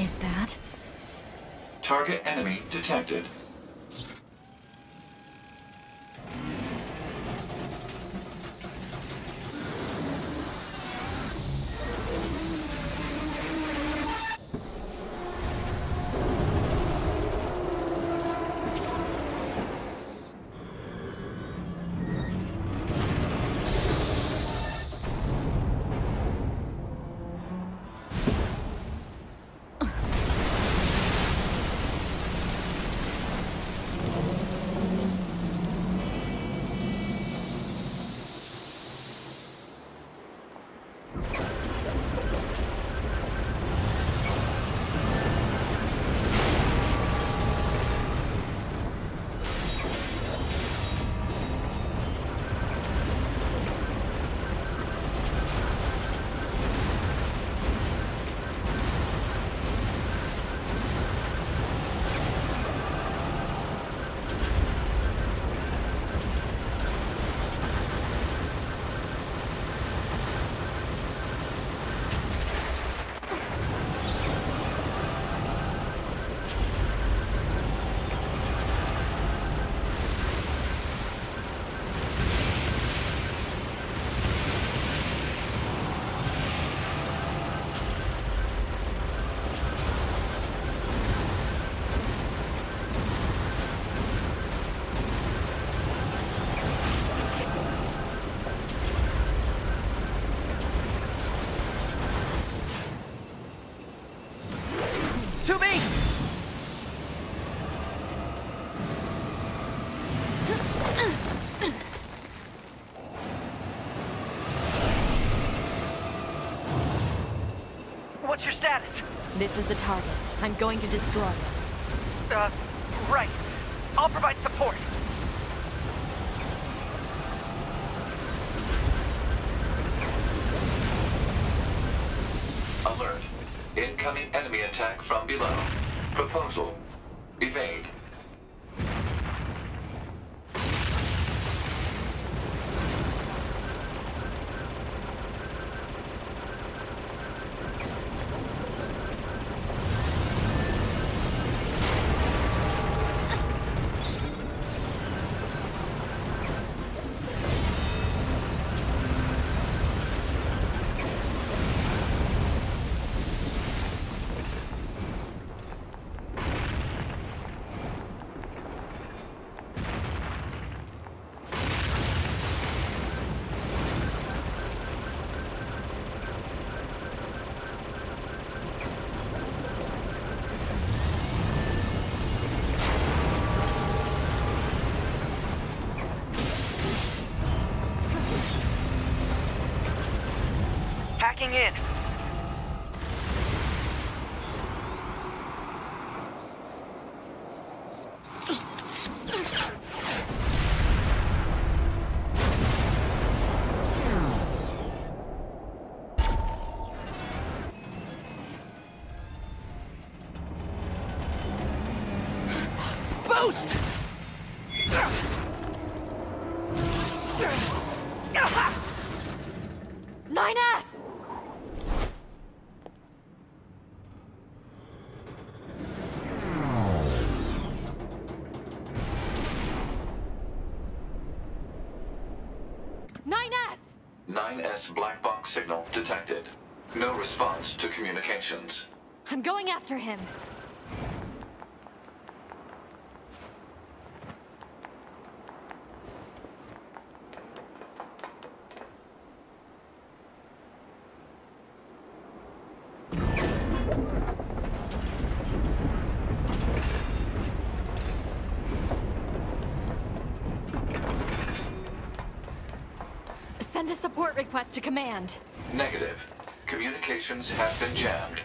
is that? Target enemy detected. To me! What's your status? This is the target. I'm going to destroy it. Uh, right. I'll provide support. Alert. Incoming enemy attack from below. Proposal. Evade. Hacking in. Boost! 9S black box signal detected. No response to communications. I'm going after him. Send a support request to command. Negative. Communications have been jammed.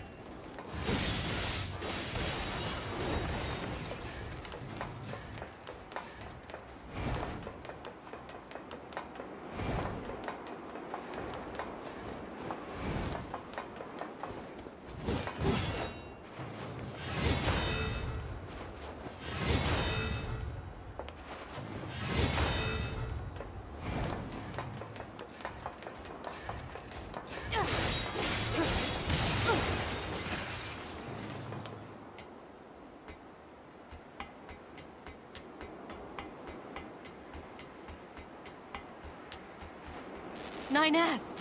9S.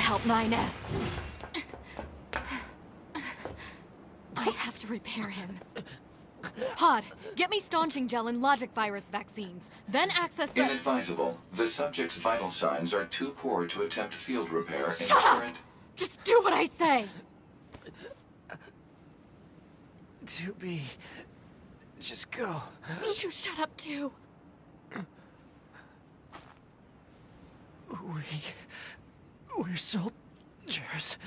Help 9S. I have to repair him. Pod, get me staunching gel and logic virus vaccines. Then access the. Inadvisable. The subject's vital signs are too poor to attempt field repair in Shut up! current. Just do what I say! To be... Just go. You shut up too. We. We're soldiers.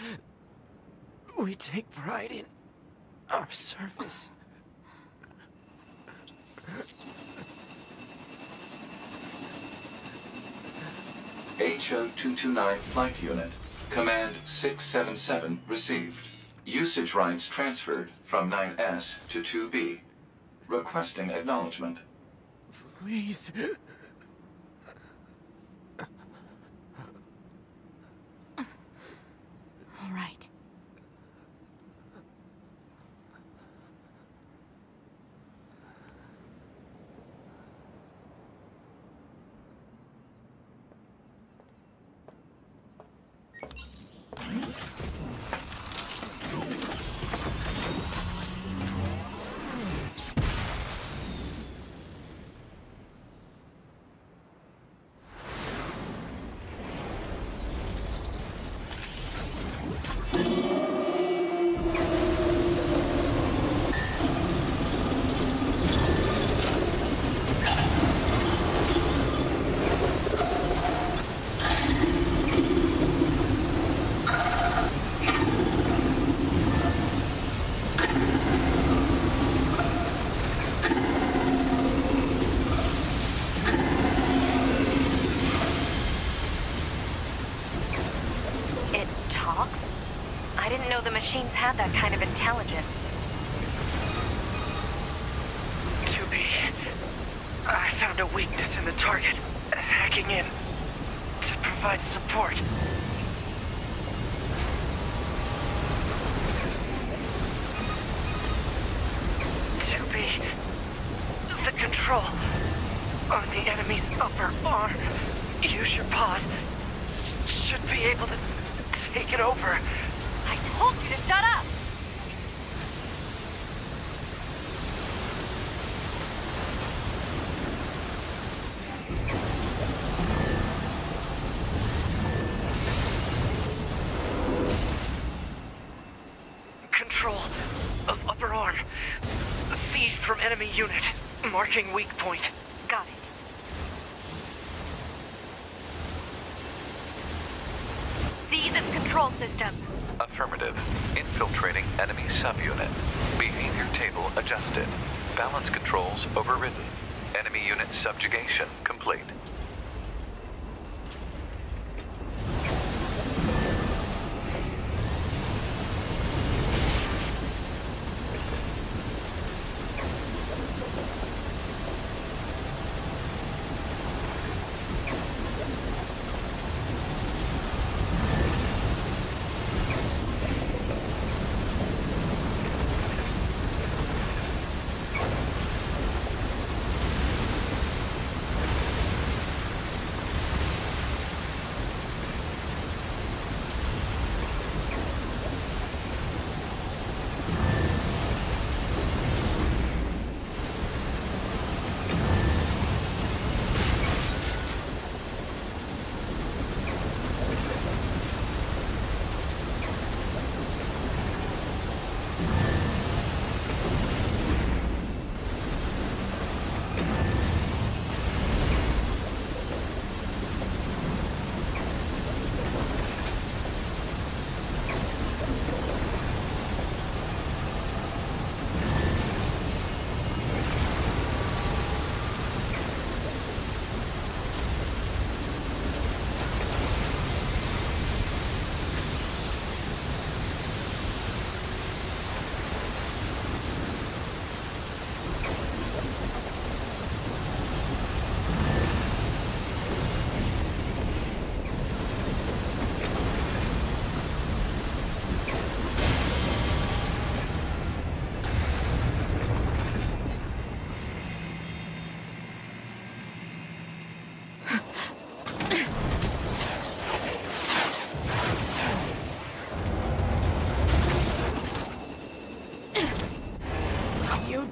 We take pride in our service. HO229 Flight Unit. Command 677 received. Usage rights transferred from 9S to 2B. Requesting acknowledgement. Please. All right. It talks? I didn't know the machines had that kind of intelligence. 2B, I found a weakness in the target. Hacking in to provide support. 2B, the control on the enemy's upper arm. Use your pod. Should be able to take it over. I told you to shut up! Control of upper arm. Seized from enemy unit. Marking weak point. Got it. Its control system. Affirmative. Infiltrating enemy subunit. Behavior table adjusted. Balance controls overridden. Enemy unit subjugation complete.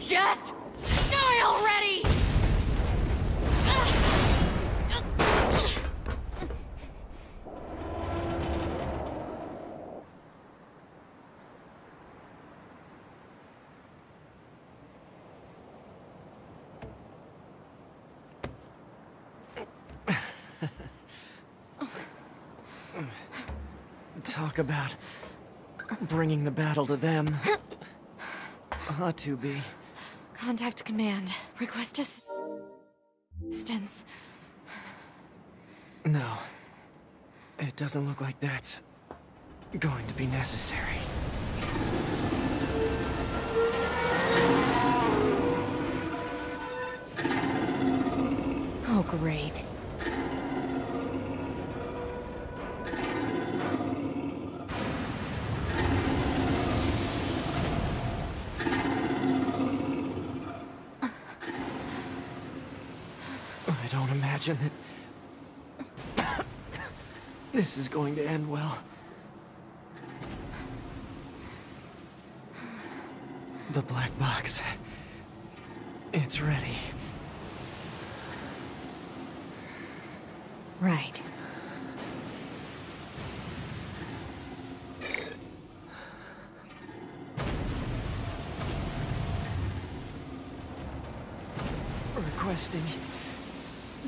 Just die already! Talk about bringing the battle to them. Ought to be. Contact command. Request ass- assistance. No. It doesn't look like that's going to be necessary. Oh, great. Imagine that this is going to end well. The black box. It's ready. Right. Requesting